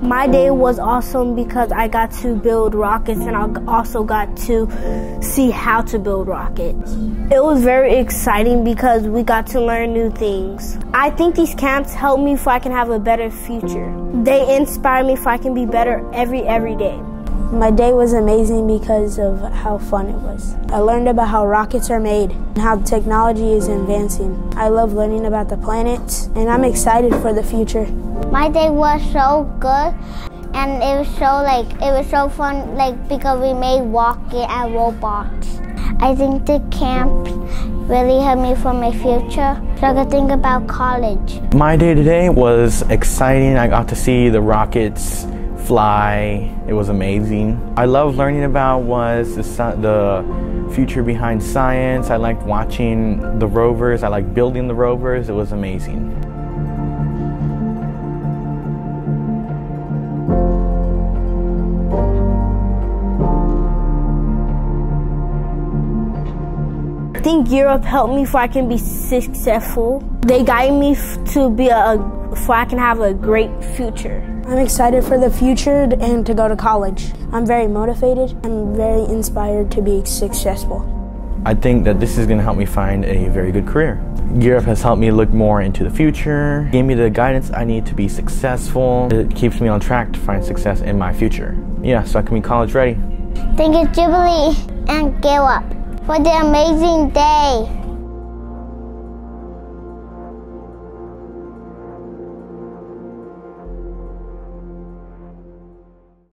My day was awesome because I got to build rockets and I also got to see how to build rockets. It was very exciting because we got to learn new things. I think these camps help me so I can have a better future. They inspire me so I can be better every every day. My day was amazing because of how fun it was. I learned about how rockets are made and how technology is advancing. I love learning about the planets and I'm excited for the future. My day was so good and it was so like it was so fun like because we made rocket and robots. I think the camp really helped me for my future so I could think about college. My day today was exciting. I got to see the rockets fly. It was amazing. I love learning about was the, the future behind science. I liked watching the rovers. I liked building the rovers. It was amazing. I think Gear Up helped me so I can be successful. They guide me to be a, so I can have a great future. I'm excited for the future and to go to college. I'm very motivated. I'm very inspired to be successful. I think that this is going to help me find a very good career. Gear Up has helped me look more into the future, gave me the guidance I need to be successful. It keeps me on track to find success in my future. Yeah, so I can be college ready. Thank you, Jubilee and Gear Up, for the amazing day.